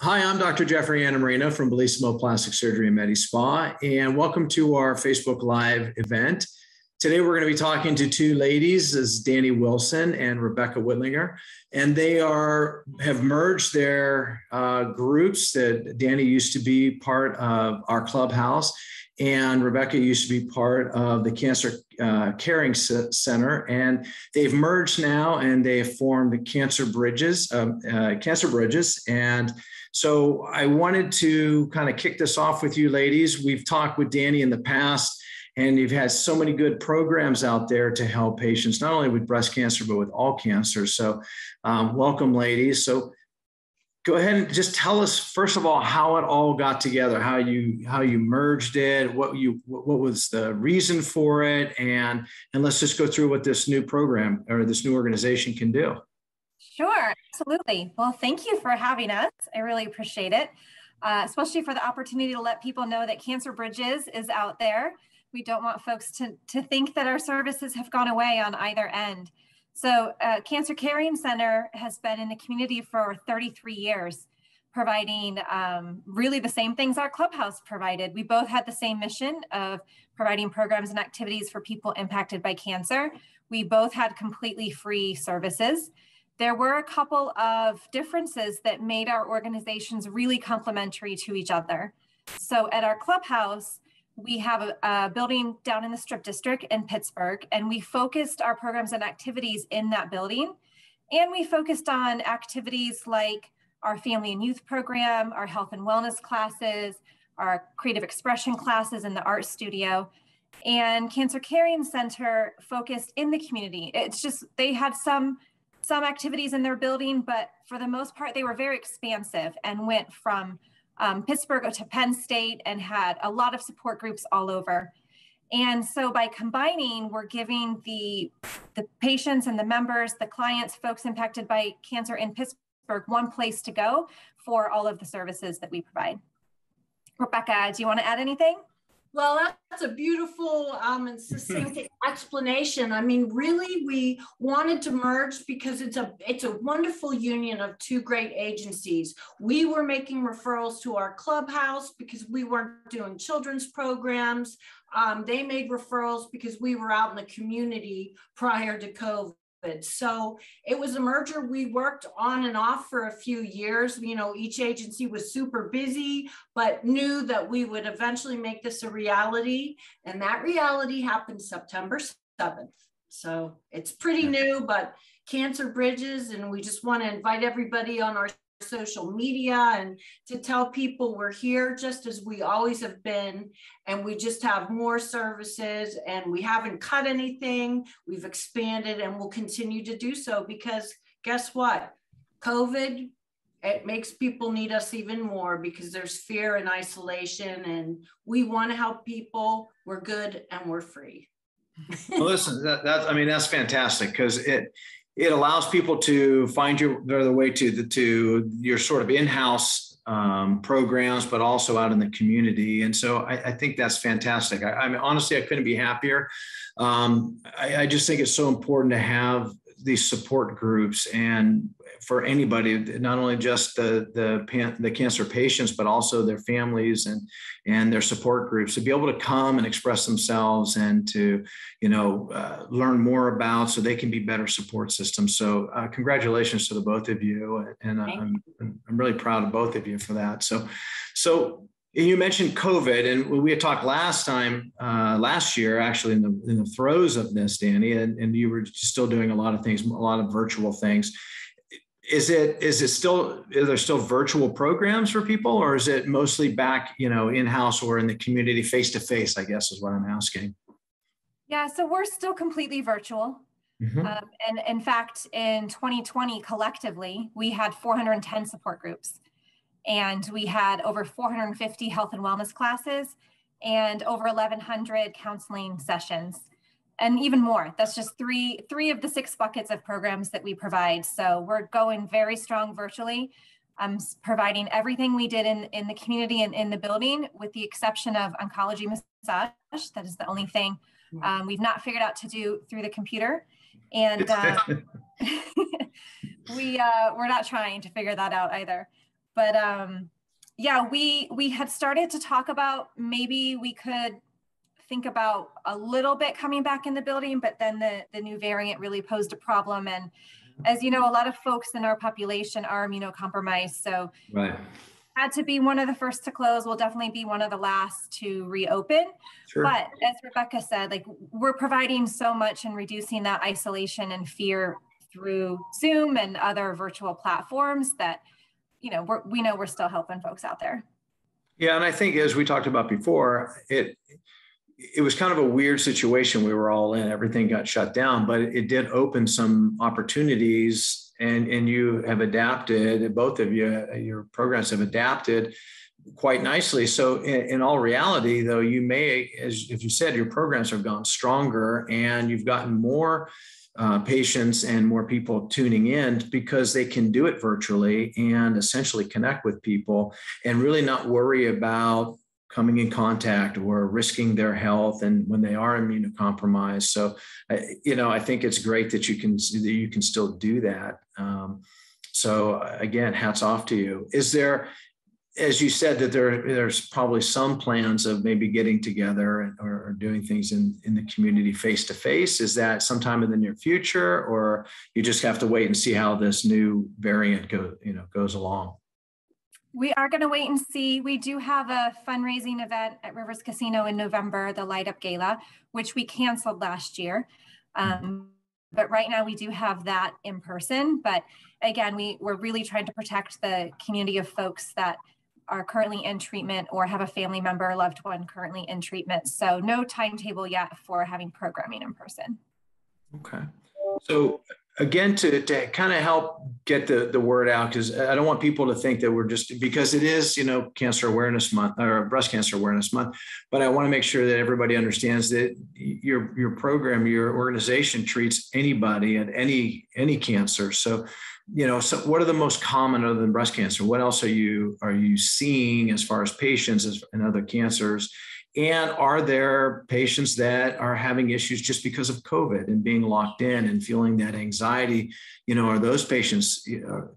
Hi, I'm Dr. Jeffrey Antimarino from Bellissimo Plastic Surgery and Medi Spa, and welcome to our Facebook Live event. Today, we're going to be talking to two ladies, as Dani Wilson and Rebecca Whitlinger, and they are have merged their uh, groups. That Dani used to be part of our clubhouse, and Rebecca used to be part of the Cancer uh, Caring Center, and they've merged now, and they have formed the Cancer Bridges, um, uh, Cancer Bridges, and so I wanted to kind of kick this off with you, ladies. We've talked with Dani in the past, and you've had so many good programs out there to help patients, not only with breast cancer, but with all cancers. So, um, welcome, ladies. So, go ahead and just tell us first of all how it all got together, how you how you merged it, what you what was the reason for it, and and let's just go through what this new program or this new organization can do. Sure, absolutely. Well, thank you for having us. I really appreciate it, uh, especially for the opportunity to let people know that Cancer Bridges is out there. We don't want folks to, to think that our services have gone away on either end. So uh, Cancer Caring Center has been in the community for 33 years, providing um, really the same things our clubhouse provided. We both had the same mission of providing programs and activities for people impacted by cancer. We both had completely free services there were a couple of differences that made our organizations really complementary to each other. So at our clubhouse, we have a, a, building down in the Strip District in Pittsburgh, and we focused our programs and activities in that building. And we focused on activities like our family and youth program, our health and wellness classes, our creative expression classes in the art studio. And Cancer Caring Center focused in the community. It's just, they had some some activities in their building, but for the most part, they were very expansive and went from um, Pittsburgh to Penn State and had a lot of support groups all over. And so by combining, we're giving the, the patients and the members, the clients, folks impacted by cancer in Pittsburgh, one place to go for all of the services that we provide. Rebecca, do you want to add anything? Well, that's a beautiful um, and succinct explanation. I mean, really, we wanted to merge because it's a it's a wonderful union of two great agencies. We were making referrals to our clubhouse because we weren't doing children's programs. Um, they made referrals because we were out in the community prior to COVID. So it was a merger we worked on and off for a few years. You know, each agency was super busy, but knew that we would eventually make this a reality. And that reality happened September 7th. So it's pretty new, but Cancer Bridges, and we just want to invite everybody on our social media and to tell people we're here just as we always have been. And we just have more services and we haven't cut anything. We've expanded and we'll continue to do so because guess what? Covid it makes people need us even more because there's fear and isolation and we want to help people. We're good and we're free. Well listen that, that i mean that's fantastic because it it allows people to find your the way to the to your sort of in-house um, programs, but also out in the community. And so I, I think that's fantastic. I, I, mean, honestly, I couldn't be happier. Um, I, I just think it's so important to have these support groups and for anybody, not only just the the the cancer patients, but also their families and and their support groups to be able to come and express themselves and to you know uh, learn more about so they can be better support systems. So uh, congratulations to the both of you, and I'm I'm really proud of both of you for that. So so you mentioned COVID, and we had talked last time, uh, last year, actually, in the in the throes of this, Dani, and, and you were still doing a lot of things, a lot of virtual things. Is it is it still are there still virtual programs for people, or is it mostly back, you know, in house or in the community, face to face? I guess is what I'm asking. Yeah, so we're still completely virtual. Mm-hmm. Um, and in fact, in 2020, collectively, we had 410 support groups and we had over 450 health and wellness classes and over 1100 counseling sessions. And even more that's just three three of the six buckets of programs that we provide. So we're going very strong virtually i'm providing everything we did in in the community and in the building with the exception of oncology massage. That is the only thing um, we've not figured out to do through the computer. And uh, we uh, we're not trying to figure that out either but um, yeah, we we had started to talk about maybe we could think about a little bit coming back in the building, but then the the new variant really posed a problem. And as you know, a lot of folks in our population are immunocompromised, so Right. had to be one of the first to close. We'll definitely be one of the last to reopen. Sure. But as Rebecca said, like we're providing so much and reducing that isolation and fear through Zoom and other virtual platforms that, you know, we're, we know we're still helping folks out there. Yeah, and I think as we talked about before, it it was kind of a weird situation we were all in. Everything got shut down, but it did open some opportunities, and and you have adapted. Both of you, your programs have adapted quite nicely. So in, in all reality, though, you may, as if you said, your programs have gone stronger, and you've gotten more. Uh, patients and more people tuning in because they can do it virtually and essentially connect with people and really not worry about coming in contact or risking their health and when they are immunocompromised. So you know i think it's great that you can that you can still do that. Um, so again hats off to you. Is there as you said that there there's probably some plans of maybe getting together or, or doing things in in the community face to face is that sometime in the near future or you just have to wait and see how this new variant go you know goes along we are going to wait and see. We do have a fundraising event at Rivers Casino in November, the Light Up Gala, which we canceled last year. Um, but right now we do have that in person. But again, we, we're really trying to protect the community of folks that are currently in treatment or have a family member or loved one currently in treatment. So no timetable yet for having programming in person. Okay. So again to, to kind of help get the, the word out because i don't want people to think that we're just because it is you know cancer awareness month or breast cancer awareness month but i want to make sure that everybody understands that your your program your organization treats anybody at any any cancer so you know so what are the most common other than breast cancer what else are you are you seeing as far as patients and other cancers and are there patients that are having issues just because of COVID and being locked in and feeling that anxiety? You know, are those patients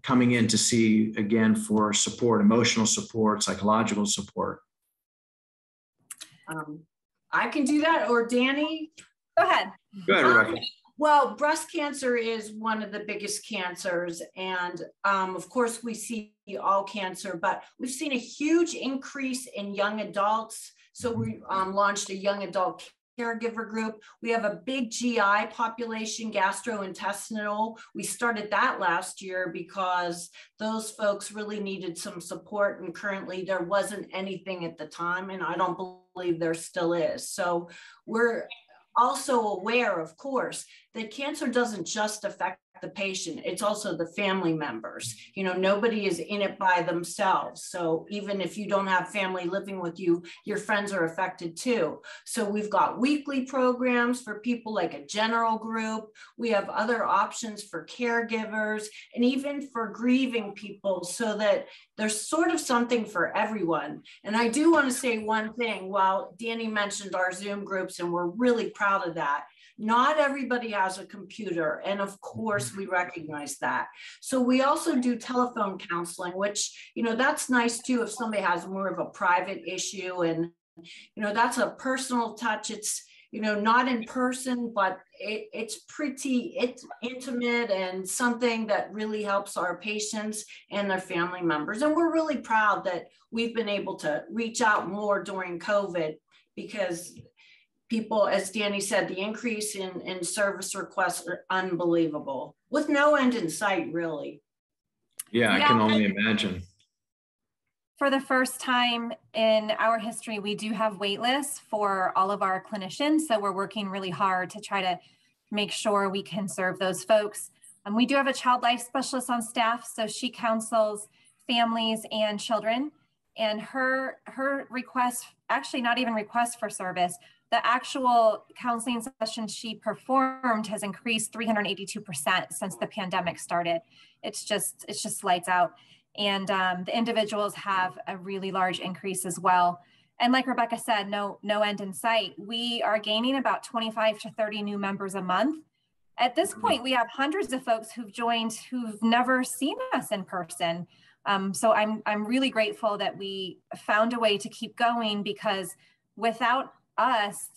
coming in to see again for support, emotional support, psychological support? Um, I can do that, or Dani. Go ahead. Go ahead, Rebecca. Well, breast cancer is one of the biggest cancers. And um, of course, we see all cancer, but we've seen a huge increase in young adults so we um, launched a young adult caregiver group. We have a big GI population, gastrointestinal. We started that last year because those folks really needed some support, and currently there wasn't anything at the time, and I don't believe there still is. So we're also aware, of course, that cancer doesn't just affect the patient, it's also the family members. You know, nobody is in it by themselves. So even if you don't have family living with you, your friends are affected too. So we've got weekly programs for people like a general group. We have other options for caregivers and even for grieving people so that there's sort of something for everyone. And I do want to say one thing while Dani mentioned our Zoom groups, and we're really proud of that not everybody has a computer. And of mm-hmm. course, we recognize that. So we also do telephone counseling, which, you know, that's nice too if somebody has more of a private issue. And, you know, that's a personal touch. It's, you know, not in person, but it, it's pretty it's intimate and something that really helps our patients and their family members. And we're really proud that we've been able to reach out more during COVID because people, as Dani said, the increase in, in service requests are unbelievable with no end in sight, really. Yeah, I can only imagine. For the first time in our history, we do have wait lists for all of our clinicians. So we're working really hard to try to make sure we can serve those folks. Um, we do have a child life specialist on staff, so she counsels families and children. And her her request, actually not even request for service, the actual counseling sessions she performed has increased 382% since the pandemic started. It's just, it's just lights out. And um, the individuals have a really large increase as well. And like Rebecca said, no, no end in sight. We are gaining about 25 to 30 new members a month. At this mm-hmm. point, we have hundreds of folks who've joined who've never seen us in person. Um, so I'm, I'm really grateful that we found a way to keep going because without us,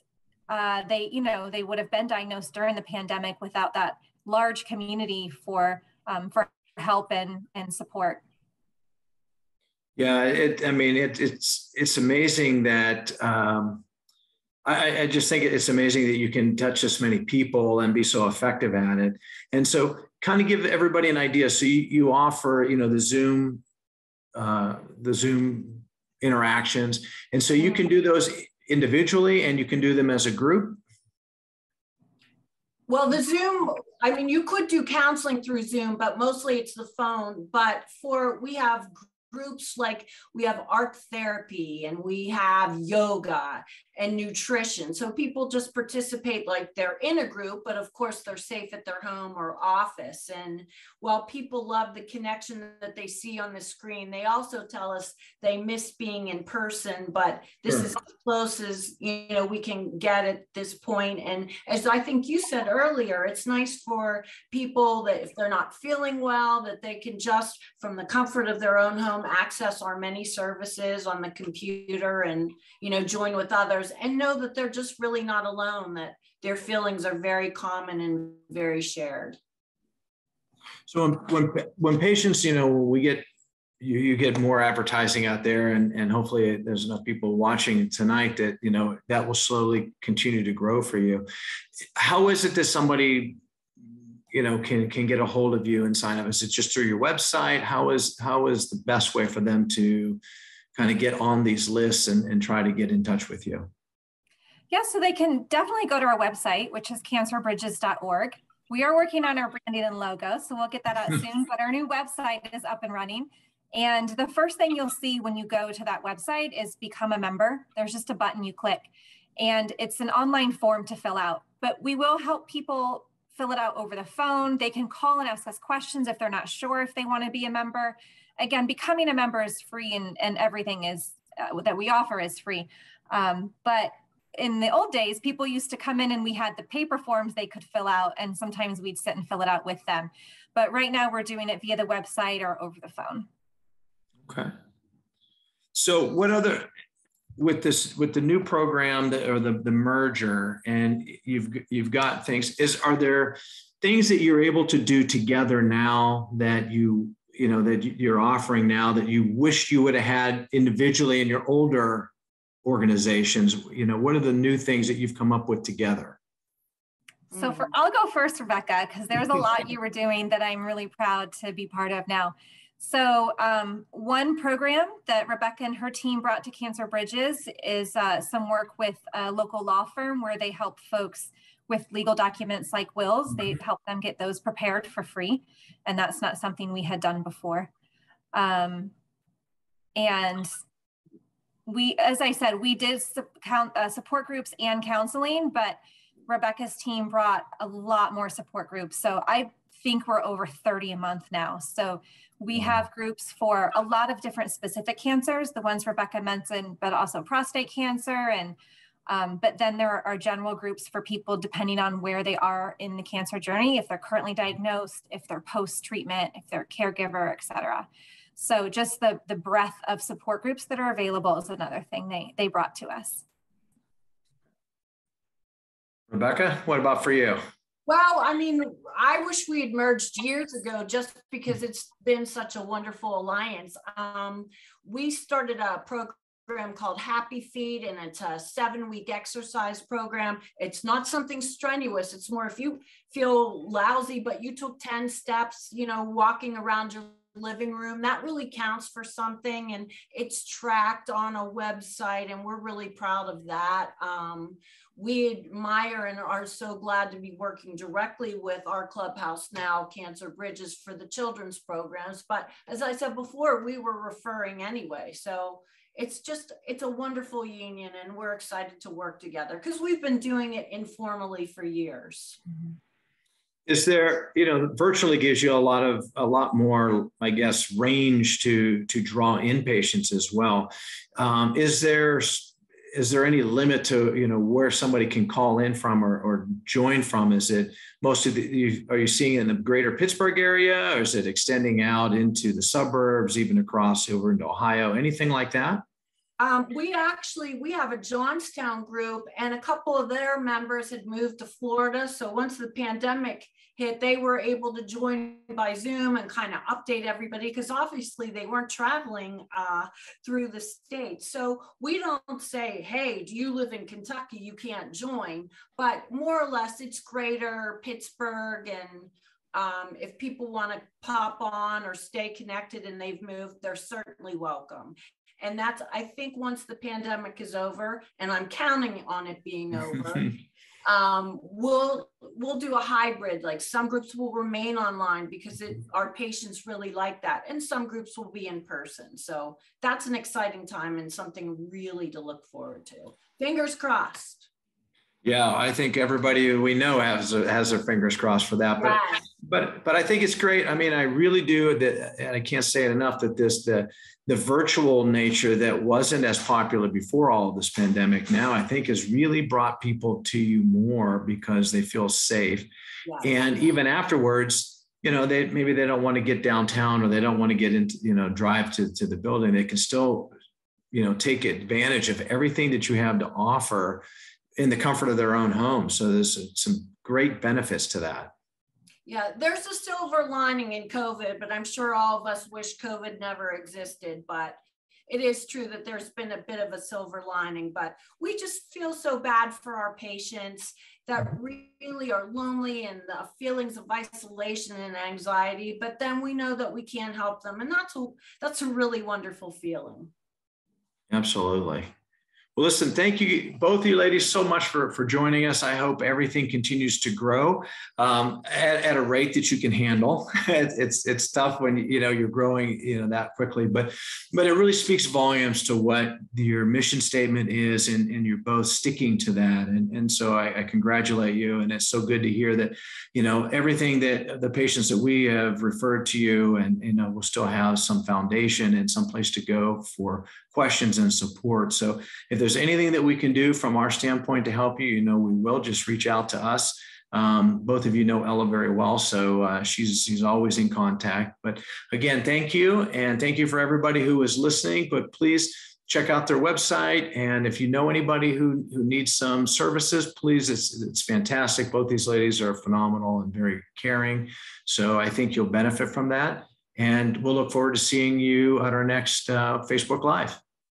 uh, they, you know, they would have been diagnosed during the pandemic without that large community for, um, for help and, and support. Yeah, it, I mean, it, it's, it's amazing that, um, I, I just think it's amazing that you can touch this many people and be so effective at it. And so kind of give everybody an idea. So you, you offer, you know, the Zoom, uh, the Zoom interactions. And so you can do those individually and you can do them as a group. Well, the Zoom, I mean, you could do counseling through Zoom, but mostly it's the phone. But for, we have groups like we have art therapy and we have yoga and nutrition. So people just participate like they're in a group, but of course they're safe at their home or office. And while people love the connection that they see on the screen, they also tell us they miss being in person, but this sure. is as close as you know we can get at this point. And as I think you said earlier, it's nice for people that if they're not feeling well, that they can just from the comfort of their own home access our many services on the computer and you know join with others and know that they're just really not alone, that their feelings are very common and very shared. So when, when, when patients, you know, we get, you, you get more advertising out there and, and hopefully there's enough people watching tonight that, you know, that will slowly continue to grow for you. How is it that somebody you know can can get a hold of you and sign up is it just through your website how is how is the best way for them to kind of get on these lists and, and try to get in touch with you? Yeah, so they can definitely go to our website, which is cancerbridges.org. We are working on our branding and logo, so we'll get that out soon. But our new website is up and running. And the first thing you'll see when you go to that website is become a member. There's just a button you click, and it's an online form to fill out. But we will help people fill it out over the phone. They can call and ask us questions if they're not sure if they want to be a member again, becoming a member is free and, and everything is uh, that we offer is free. Um, but in the old days, people used to come in and we had the paper forms they could fill out, and sometimes we'd sit and fill it out with them. But right now, we're doing it via the website or over the phone. Okay. So, what other with this with the new program that, or the the merger, and you've you've got things. Is are there things that you're able to do together now that you you know that you're offering now that you wish you would have had individually in your older organizations you know what are the new things that you've come up with together so for i'll go first rebecca because there's a lot you were doing that i'm really proud to be part of now so um, one program that rebecca and her team brought to cancer bridges is uh, some work with a local law firm where they help folks with legal documents like wills. They mm-hmm. help them get those prepared for free. And that's not something we had done before. Um, and we, as I said, we did su count, uh, support groups and counseling, but Rebecca's team brought a lot more support groups. So I think we're over 30 a month now. So we have groups for a lot of different specific cancers, the ones Rebecca mentioned, but also prostate cancer and um, but then there are general groups for people depending on where they are in the cancer journey, if they're currently diagnosed, if they're post-treatment, if they're caregiver, et cetera. So just the, the breadth of support groups that are available is another thing they, they brought to us. Rebecca, what about for you? Well, I mean, I wish we had merged years ago just because it's been such a wonderful alliance. Um, we started a program program called Happy Feet, and it's a seven week exercise program. It's not something strenuous. It's more if you feel lousy, but you took 10 steps, you know, walking around your living room, that really counts for something. And it's tracked on a website, and we're really proud of that. Um, we admire and are so glad to be working directly with our clubhouse now, Cancer Bridges, for the children's programs. But as I said before, we were referring anyway. So it's just it's a wonderful union and we're excited to work together because we've been doing it informally for years is there you know virtually gives you a lot of a lot more i guess range to to draw in patients as well um, is there is there any limit to you know where somebody can call in from or, or join from? Is it most of the are you seeing in the greater Pittsburgh area, or is it extending out into the suburbs, even across over into Ohio? Anything like that? Um, we actually we have a Johnstown group, and a couple of their members had moved to Florida. So once the pandemic hit, they were able to join by Zoom and kind of update everybody because obviously they weren't traveling uh, through the state. So we don't say, "Hey, do you live in Kentucky? You can't join." But more or less, it's greater Pittsburgh and um, if people want to pop on or stay connected and they've moved, they're certainly welcome. And that's, I think once the pandemic is over, and I'm counting on it being over, um, we'll we'll do a hybrid. Like some groups will remain online because it, our patients really like that, and some groups will be in person. So that's an exciting time and something really to look forward to. Fingers crossed. Yeah, I think everybody we know has has their fingers crossed for that. But but but I think it's great. I mean, I really do that, and I can't say it enough that this the the virtual nature that wasn't as popular before all of this pandemic now I think has really brought people to you more because they feel safe. Yeah. And even afterwards, you know, they maybe they don't want to get downtown or they don't want to get into, you know, drive to, to the building. They can still, you know, take advantage of everything that you have to offer in the comfort of their own home. So there's some great benefits to that. Yeah, there's a silver lining in COVID, but I'm sure all of us wish COVID never existed. But it is true that there's been a bit of a silver lining, but we just feel so bad for our patients that really are lonely and the feelings of isolation and anxiety. But then we know that we can help them, and that's a that's a really wonderful feeling. Absolutely. Well, listen, thank you, both of you ladies, so much for, for joining us. I hope everything continues to grow um, at, at, a rate that you can handle. it's it's tough when you know you're growing you know that quickly, but but it really speaks volumes to what your mission statement is, and, and you're both sticking to that. And and so I, I congratulate you, and it's so good to hear that you know everything that the patients that we have referred to you, and you know will still have some foundation and some place to go for questions and support. So if there's anything that we can do from our standpoint to help you, you know, we will just reach out to us. Um, both of you know Ella very well, so uh, she's she's always in contact. But again, thank you, and thank you for everybody who is listening. But please check out their website, and if you know anybody who who needs some services, please, it's it's fantastic. Both these ladies are phenomenal and very caring, so I think you'll benefit from that. And we'll look forward to seeing you at our next uh, Facebook Live.